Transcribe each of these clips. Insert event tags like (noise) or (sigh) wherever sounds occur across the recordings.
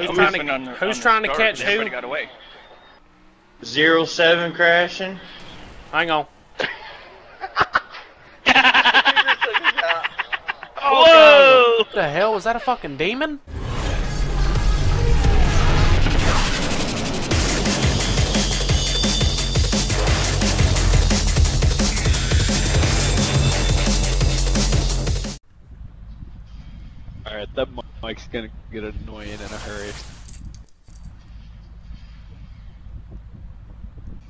Who's I'm trying to on the- Who's on trying to catch who? Everybody got away. Zero seven crashing. Hang on. (laughs) (laughs) Oh, Whoa! What the hell? Was that a fucking demon? Mic's gonna get annoying in a hurry.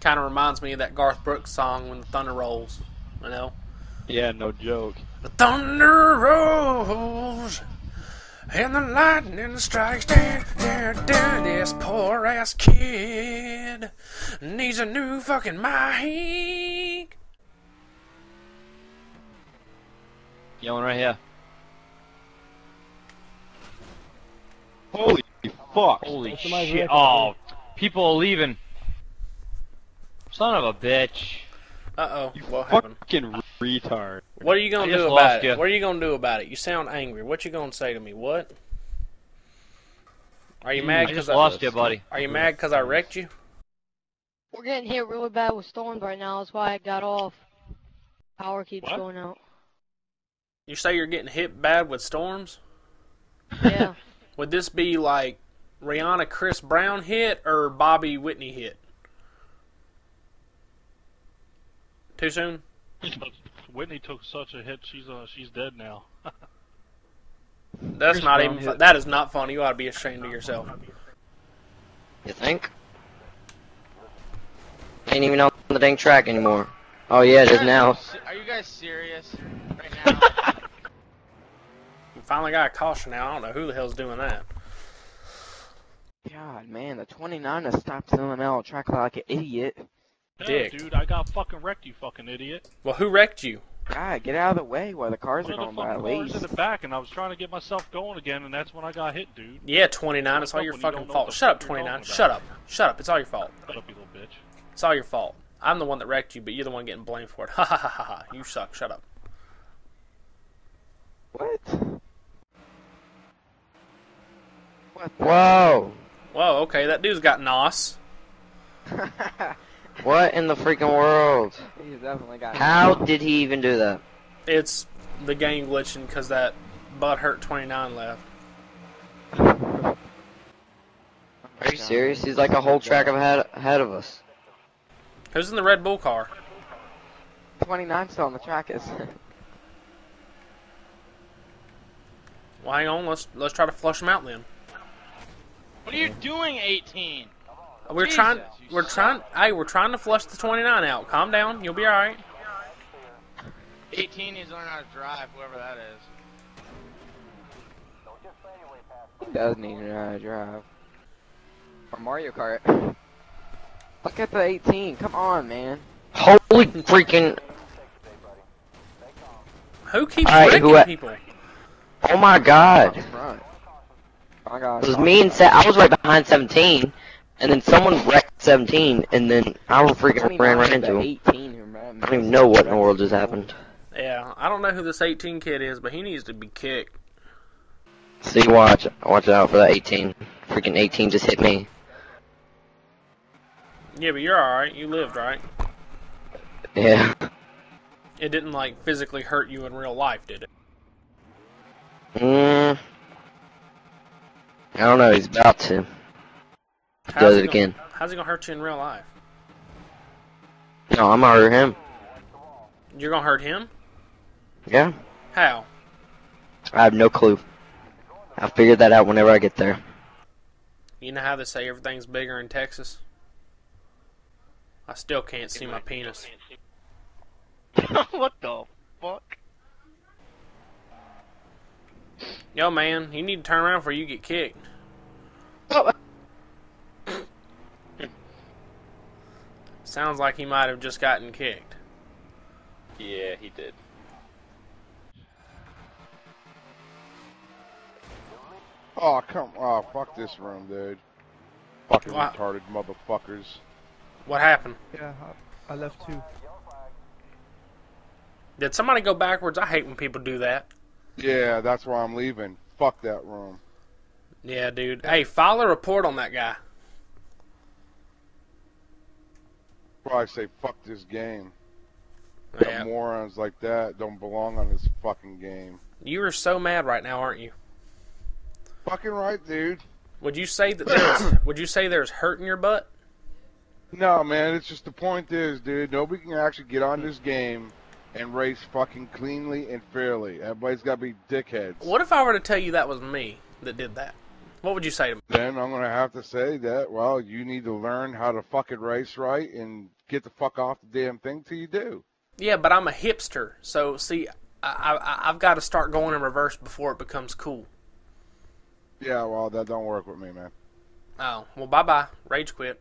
Kind of reminds me of that Garth Brooks song when the thunder rolls. You know. Yeah, no joke. The thunder rolls and the lightning strikes down, down. This poor ass kid needs a new fucking mic. Yelling right here. Holy fuck. Holy shit. Oh, people are leaving. Son of a bitch. Uh oh. What happened? Fucking retard. What are you gonna I do about it? ya. What are you gonna do about it? You sound angry. What you gonna say to me? What? Are you mad I because just I, lost you, buddy. Are you mad because I wrecked you? We're getting hit really bad with storms right now. That's why I got off. Power keeps What? going out. You say you're getting hit bad with storms? Yeah. (laughs) Would this be like Rihanna Chris Brown hit or Bobby Whitney hit? Too soon? Whitney took such a hit. She's uh, she's dead now. That's Chris not Brown even. Hit. that is not funny. You ought to be ashamed of yourself. You think? Ain't even on the dang track anymore. Oh yeah, it is now. Are you guys serious right now? (laughs) You finally got a caution now. I don't know who the hell's doing that. God, man, the 29 has stopped filling out track like an idiot. Yeah, Dick. dude, I got fucking wrecked, you fucking idiot. Well, who wrecked you? God, get out of the way while the cars One are going by at fucking cars least. in the back, and I was trying to get myself going again, and that's when I got hit, dude. Yeah, 29. It's all your fucking don't fault. Shut up, fuck you're 29. Shut up. Shut up. It's all your fault. Shut up, you little bitch. It's all your fault. I'm the one that wrecked you, but you're the one getting blamed for it. (laughs) Ha ha ha ha ha. You suck. Shut up. What? What? the- Whoa! Whoa, okay. That dude's got nos. (laughs) What in the freaking world? He's definitely got. How did he even do that? It's the game glitching because that butt hurt 29 left. Are you serious? He's like a whole track ahead ahead of us. Who's in the Red Bull car? 29 still on the track is. Well, hang on. Let's let's try to flush him out then. What are you doing, 18? We're Jesus, trying. We're suck. trying. Hey, we're trying to flush the 29 out. Calm down. You'll be all right. 18 needs to learn how to drive, whoever that is. He does need to know how to drive. Or Mario Kart. (laughs) Look at the 18. Come on, man. Holy freaking! Who keeps All right, wrecking who- people? Oh my God! Front. My God. It was me and Se- I was right behind 17, and then someone wrecked 17, and then I was freaking 29 ran right into the him. 18 who ran- I don't even know what in the world just happened. Yeah, I don't know who this 18 kid is, but he needs to be kicked. See, watch, watch out for that 18. Freaking 18 just hit me. Yeah, but you're all right. You lived, right? Yeah. It didn't like physically hurt you in real life, did it? Mm. I don't know. He's about to. How's Does he it gonna- again. How's he gonna hurt you in real life? No, I'm gonna hurt him. You're gonna hurt him? Yeah. How? I have no clue. I'll figure that out whenever I get there. You know how they say everything's bigger in Texas? I still can't see my penis. (laughs) what the fuck? Yo, man, you need to turn around before you get kicked. Sounds like he might have just gotten kicked. Yeah, he did. Oh, come Oh, fuck this room, dude. Fucking Wow. retarded motherfuckers. What happened? Yeah, I, I left too. Did somebody go backwards? I hate when people do that. Yeah, that's why I'm leaving. Fuck that room. Yeah, dude. Hey, file a report on that guy. Probably say fuck this game. Yeah. morons like that don't belong on this fucking game. You are so mad right now, aren't you? Fucking right, dude. Would you say that there's (coughs) would you say there's hurt in your butt? No, man, it's just the point is, dude, nobody can actually get on this game and race fucking cleanly and fairly. Everybody's got to be dickheads. What if I were to tell you that was me that did that? What would you say to me? Then I'm gonna have to say that, well, you need to learn how to fucking race right and get the fuck off the damn thing till you do. Yeah, but I'm a hipster, so see, I, I I've got to start going in reverse before it becomes cool. Yeah, well, that don't work with me, man. Oh well, bye bye. Rage quit.